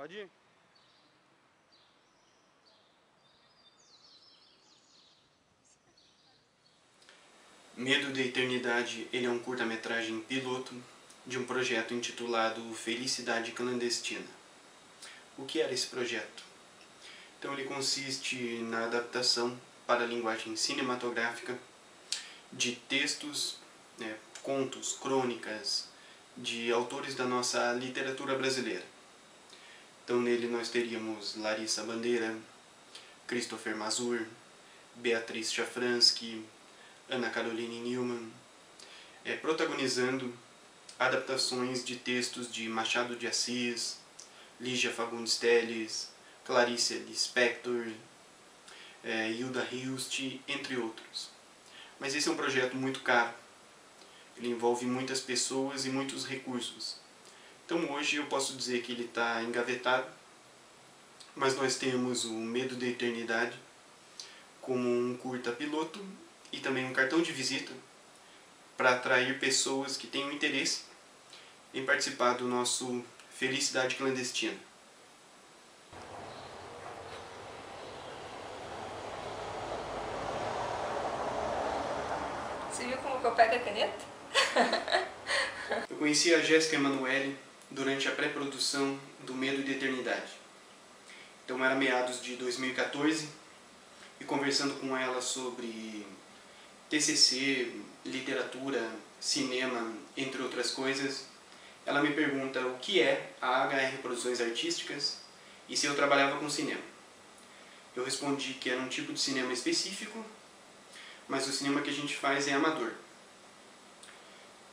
Pode ir. Medo da Eternidade ele é um curta-metragem piloto de um projeto intitulado Felicidade Clandestina. O que era esse projeto? Então ele consiste na adaptação para a linguagem cinematográfica de textos, né, contos, crônicas de autores da nossa literatura brasileira. Então nele nós teríamos Larissa Bandeira, Christopher Mazur, Beatriz Chafransky, Ana Caroline Newman, é, protagonizando adaptações de textos de Machado de Assis, Lígia Fagundes Telles, Clarice Lispector, é, Hilda Hilst, entre outros. Mas esse é um projeto muito caro. Ele envolve muitas pessoas e muitos recursos. Então hoje eu posso dizer que ele está engavetado, mas nós temos o Medo da Eternidade como um curta piloto e também um cartão de visita para atrair pessoas que tenham interesse em participar do nosso Felicidade Clandestina. Você viu como que eu pego a caneta? eu conheci a Jéssica Emanuele durante a pré-produção do Medo de Eternidade. Então era meados de 2014 e conversando com ela sobre TCC, literatura, cinema, entre outras coisas, ela me pergunta o que é a HR Produções Artísticas e se eu trabalhava com cinema. Eu respondi que era um tipo de cinema específico, mas o cinema que a gente faz é amador.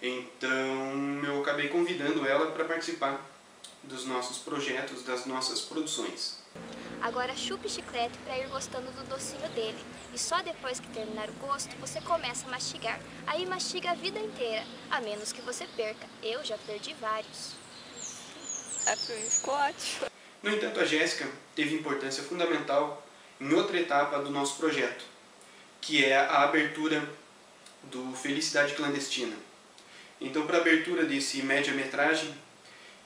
Então eu acabei convidando ela para participar dos nossos projetos, das nossas produções. Agora chupe chiclete para ir gostando do docinho dele. E só depois que terminar o gosto, você começa a mastigar. Aí mastiga a vida inteira, a menos que você perca. Eu já perdi vários. A pra mim ficou ótimo. No entanto, a Jéssica teve importância fundamental em outra etapa do nosso projeto, que é a abertura do Felicidade Clandestina. Então, para a abertura desse média-metragem,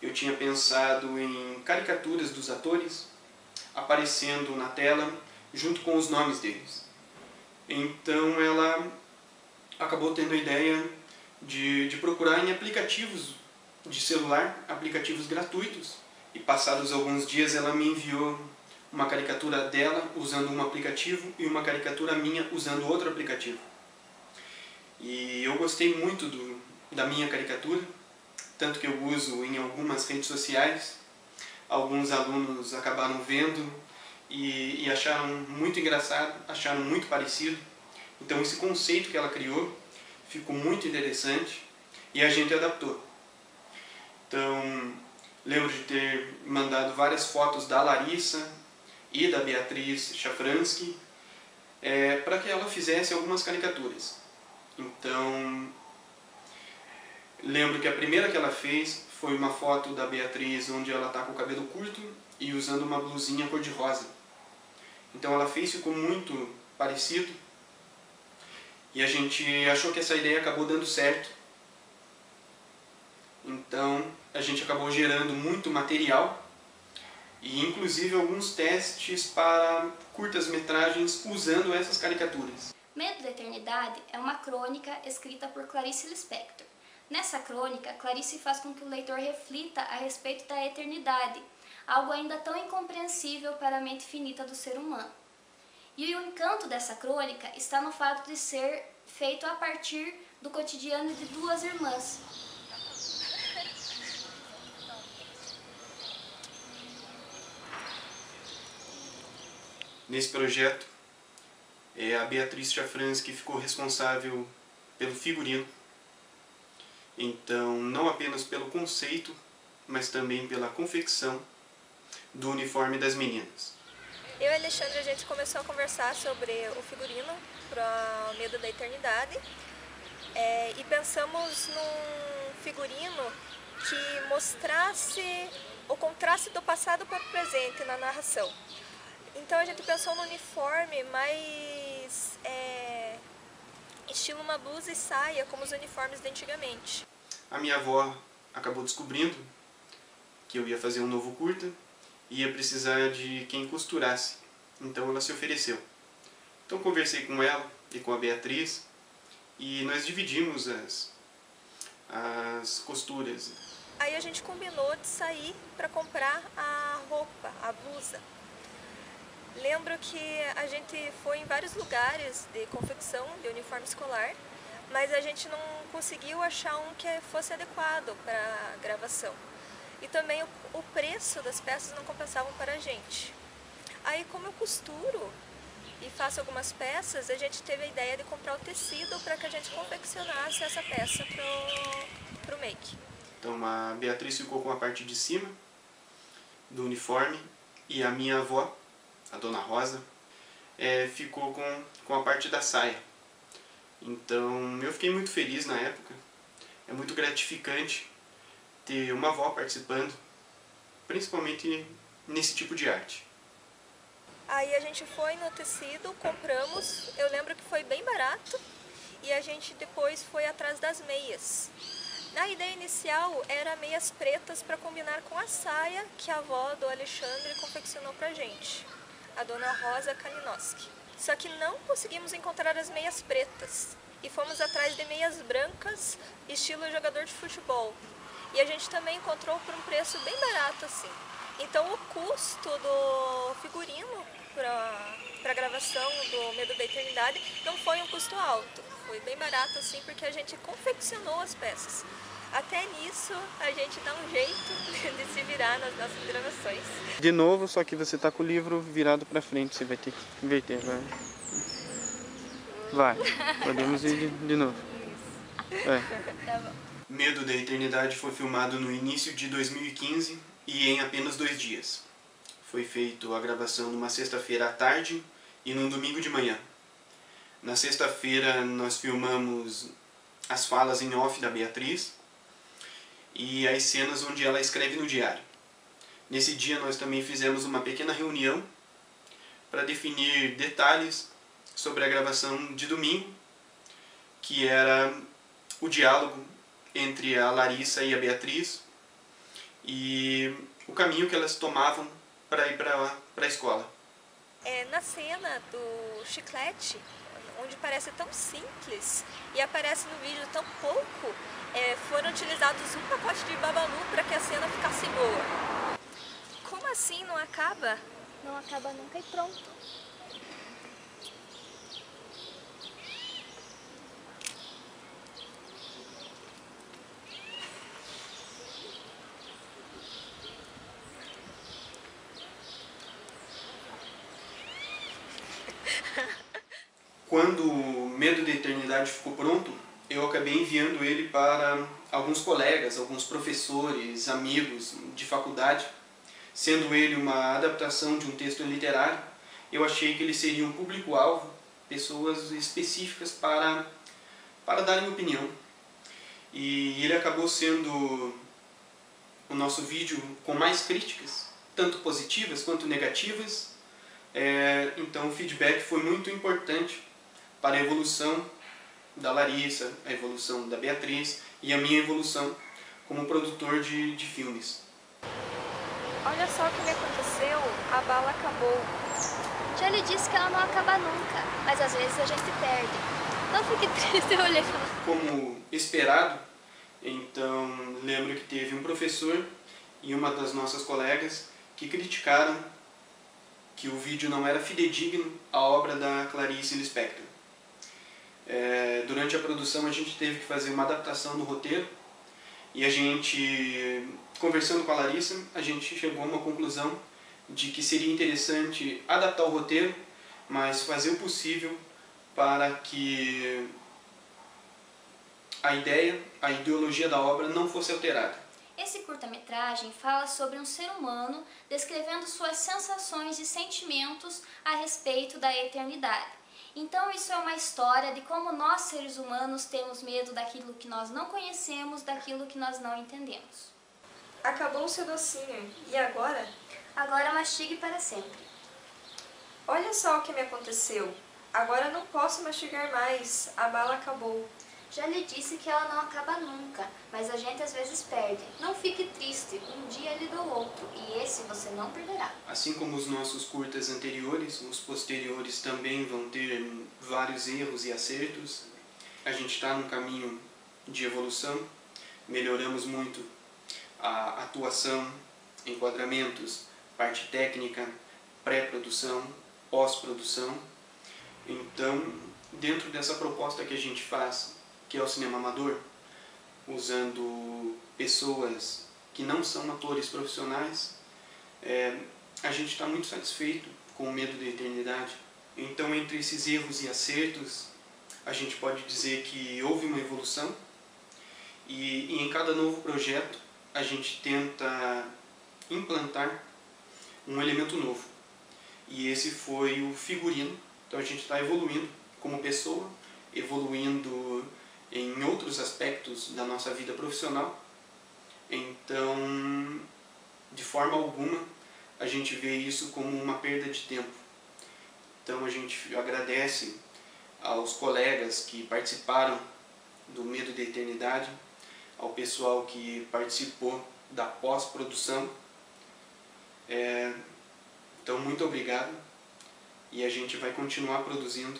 eu tinha pensado em caricaturas dos atores aparecendo na tela junto com os nomes deles. Então ela acabou tendo a ideia de, de procurar em aplicativos de celular, aplicativos gratuitos. E passados alguns dias ela me enviou uma caricatura dela usando um aplicativo e uma caricatura minha usando outro aplicativo. E eu gostei muito do, da minha caricatura, tanto que eu uso em algumas redes sociais. Alguns alunos acabaram vendo e, e acharam muito engraçado, acharam muito parecido. Então esse conceito que ela criou ficou muito interessante e a gente adaptou. Então, lembro de ter mandado várias fotos da Larissa e da Beatriz Chafransky é, para que ela fizesse algumas caricaturas. Então, lembro que a primeira que ela fez foi uma foto da Beatriz onde ela está com o cabelo curto e usando uma blusinha cor-de-rosa. Então ela fez, ficou muito parecido. E a gente achou que essa ideia acabou dando certo. Então a gente acabou gerando muito material e inclusive alguns testes para curtas-metragens usando essas caricaturas. Medo da Eternidade é uma crônica escrita por Clarice Lispector. Nessa crônica, Clarice faz com que o leitor reflita a respeito da eternidade, algo ainda tão incompreensível para a mente finita do ser humano. E o encanto dessa crônica está no fato de ser feito a partir do cotidiano de duas irmãs. Nesse projeto, é a Beatriz Chafrans que ficou responsável pelo figurino. Então, não apenas pelo conceito, mas também pela confecção do uniforme das meninas. Eu e Alexandre, a gente começou a conversar sobre o figurino para Medo da Eternidade é, e pensamos num figurino que mostrasse o contraste do passado para o presente na narração. Então a gente pensou no uniforme mais é, estilo uma blusa e saia, como os uniformes de antigamente. A minha avó acabou descobrindo que eu ia fazer um novo curta ia precisar de quem costurasse. Então ela se ofereceu. Então conversei com ela e com a Beatriz e nós dividimos as, as costuras. Aí a gente combinou de sair para comprar a roupa, a blusa. Lembro que a gente foi em vários lugares de confecção de uniforme escolar, mas a gente não conseguiu achar um que fosse adequado para a gravação. E também o, o preço das peças não compensavam para a gente. Aí como eu costuro e faço algumas peças, a gente teve a ideia de comprar o tecido para que a gente confeccionasse essa peça para o make. Então a Beatriz ficou com a parte de cima do uniforme e a minha avó, a dona Rosa, é, ficou com, com a parte da saia. Então eu fiquei muito feliz na época. É muito gratificante ter uma avó participando, principalmente nesse tipo de arte. Aí a gente foi no tecido, compramos, eu lembro que foi bem barato e a gente depois foi atrás das meias. Na ideia inicial era meias pretas para combinar com a saia que a avó do Alexandre confeccionou pra gente, a dona Rosa Kalinowski. Só que não conseguimos encontrar as meias pretas e fomos atrás de meias brancas, estilo jogador de futebol. E a gente também encontrou por um preço bem barato assim. Então o custo do figurino para a gravação do Medo da Eternidade não foi um custo alto, foi bem barato assim porque a gente confeccionou as peças. Até nisso a gente dá um jeito de se virar nas nossas gravações. De novo, só que você tá com o livro virado para frente, você vai ter que inverter, vai. Vai, podemos ir de, de novo. É. Tá bom. Medo da Eternidade foi filmado no início de 2015 e em apenas dois dias. Foi feito a gravação numa sexta-feira à tarde e num domingo de manhã. Na sexta-feira nós filmamos as falas em off da Beatriz e as cenas onde ela escreve no diário. Nesse dia nós também fizemos uma pequena reunião para definir detalhes sobre a gravação de domingo, que era o diálogo entre a Larissa e a Beatriz e o caminho que elas tomavam para ir para a escola. É, na cena do chiclete, onde parece tão simples e aparece no vídeo tão pouco, é, foram utilizados um pacote de babalu para que a cena ficasse boa. Como assim não acaba? Não acaba nunca e pronto. Quando o Medo da Eternidade ficou pronto, eu acabei enviando ele para alguns colegas, alguns professores, amigos de faculdade. Sendo ele uma adaptação de um texto literário, eu achei que ele seria um público-alvo, pessoas específicas para, para darem opinião. E ele acabou sendo o nosso vídeo com mais críticas, tanto positivas quanto negativas. É, então o feedback foi muito importante para a evolução da Larissa, a evolução da Beatriz e a minha evolução como produtor de, de filmes. Olha só o que me aconteceu, a bala acabou. Já lhe disse que ela não acaba nunca, mas às vezes a gente perde. Não fique triste, eu olhei Como esperado, então lembro que teve um professor e uma das nossas colegas que criticaram que o vídeo não era fidedigno à obra da Clarice Lispector. É, durante a produção a gente teve que fazer uma adaptação no roteiro e a gente, conversando com a Larissa, a gente chegou a uma conclusão de que seria interessante adaptar o roteiro, mas fazer o possível para que a ideia, a ideologia da obra não fosse alterada. Esse curta-metragem fala sobre um ser humano descrevendo suas sensações e sentimentos a respeito da eternidade. Então, isso é uma história de como nós, seres humanos, temos medo daquilo que nós não conhecemos, daquilo que nós não entendemos. Acabou o seu docinho. E agora? Agora mastigue para sempre. Olha só o que me aconteceu. Agora não posso mastigar mais. A bala acabou. Já lhe disse que ela não acaba nunca, mas a gente às vezes perde. Não fique triste, um dia lhe dou outro, e esse você não perderá. Assim como os nossos curtas anteriores, os posteriores também vão ter vários erros e acertos. A gente está num caminho de evolução, melhoramos muito a atuação, enquadramentos, parte técnica, pré-produção, pós-produção. Então, dentro dessa proposta que a gente faz que é o cinema amador, usando pessoas que não são atores profissionais, é, a gente está muito satisfeito com o Medo da Eternidade. Então, entre esses erros e acertos, a gente pode dizer que houve uma evolução e, e em cada novo projeto a gente tenta implantar um elemento novo. E esse foi o figurino. Então a gente está evoluindo como pessoa, evoluindo em outros aspectos da nossa vida profissional. Então, de forma alguma, a gente vê isso como uma perda de tempo. Então, a gente agradece aos colegas que participaram do Medo da Eternidade, ao pessoal que participou da pós-produção. É, então, muito obrigado e a gente vai continuar produzindo,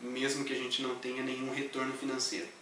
mesmo que a gente não tenha nenhum retorno financeiro.